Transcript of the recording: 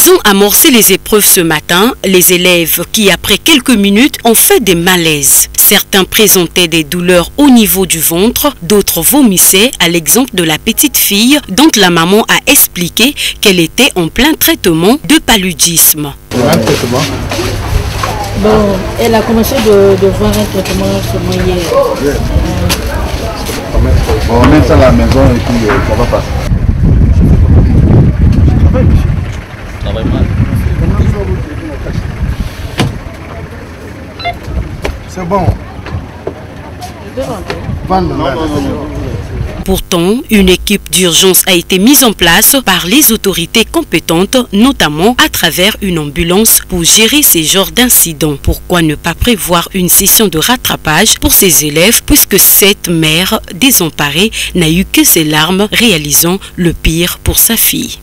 Ils ont amorcé les épreuves ce matin, les élèves qui après quelques minutes ont fait des malaises. Certains présentaient des douleurs au niveau du ventre, d'autres vomissaient à l'exemple de la petite fille dont la maman a expliqué qu'elle était en plein traitement de paludisme. Bon, elle a commencé de, de voir un traitement seulement hier. On met ça à la maison et puis euh, ça va passer. C'est bon. Pourtant, une équipe d'urgence a été mise en place par les autorités compétentes, notamment à travers une ambulance pour gérer ces genres d'incidents. Pourquoi ne pas prévoir une session de rattrapage pour ces élèves puisque cette mère désemparée n'a eu que ses larmes réalisant le pire pour sa fille?